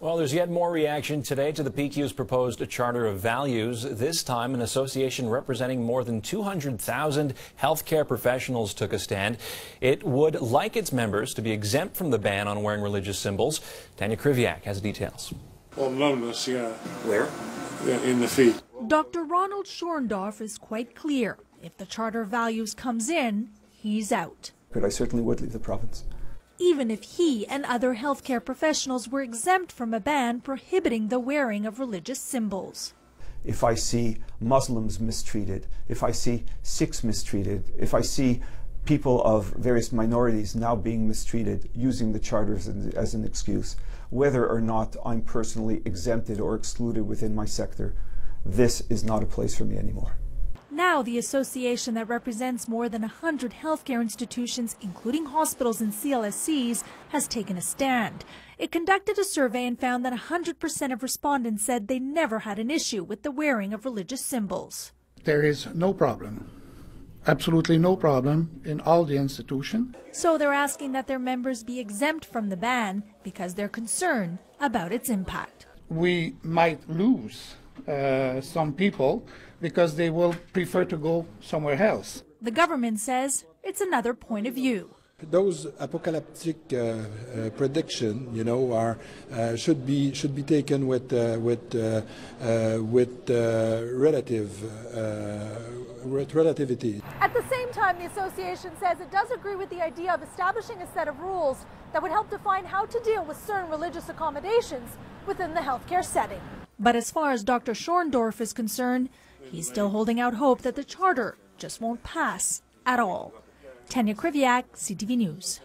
Well, there's yet more reaction today to the PQ's proposed Charter of Values. This time, an association representing more than 200,000 healthcare professionals took a stand. It would like its members to be exempt from the ban on wearing religious symbols. Tanya Krywiak has details. Well, numbness, yeah. Where? yeah. In the feet. Dr. Ronald Schondorf is quite clear. If the Charter of Values comes in, he's out. But I certainly would leave the province even if he and other healthcare professionals were exempt from a ban prohibiting the wearing of religious symbols. If I see Muslims mistreated, if I see Sikhs mistreated, if I see people of various minorities now being mistreated using the charters as, as an excuse, whether or not I'm personally exempted or excluded within my sector, this is not a place for me anymore. Now, the association that represents more than 100 healthcare institutions, including hospitals and CLSCs, has taken a stand. It conducted a survey and found that 100% of respondents said they never had an issue with the wearing of religious symbols. There is no problem absolutely no problem in all the institution. So they're asking that their members be exempt from the ban because they're concerned about its impact. We might lose uh, some people because they will prefer to go somewhere else. The government says it's another point of view. Those apocalyptic uh, uh, prediction, you know, are uh, should be should be taken with uh, with uh, uh, with relative with relativity. At the same time, the association says it does agree with the idea of establishing a set of rules that would help define how to deal with certain religious accommodations within the healthcare setting. But as far as Dr. Schondorf is concerned, he's still holding out hope that the charter just won't pass at all. Tanya Krywiak, CTV News.